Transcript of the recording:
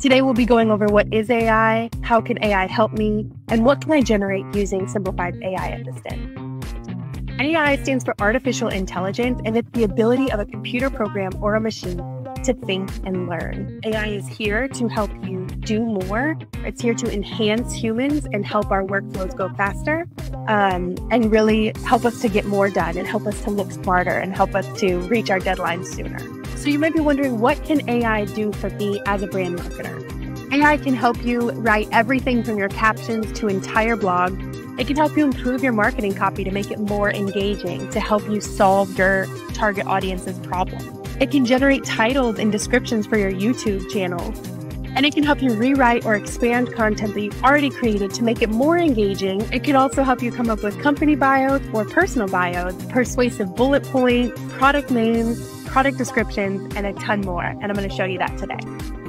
Today, we'll be going over what is AI, how can AI help me, and what can I generate using simplified AI assistant. AI stands for artificial intelligence, and it's the ability of a computer program or a machine to think and learn. AI is here to help you do more. It's here to enhance humans and help our workflows go faster um, and really help us to get more done and help us to look smarter and help us to reach our deadlines sooner. So you might be wondering, what can AI do for me as a brand marketer? AI can help you write everything from your captions to entire blog. It can help you improve your marketing copy to make it more engaging, to help you solve your target audience's problem. It can generate titles and descriptions for your YouTube channel. And it can help you rewrite or expand content that you've already created to make it more engaging. It can also help you come up with company bios or personal bios, persuasive bullet points, product names, product descriptions, and a ton more. And I'm going to show you that today.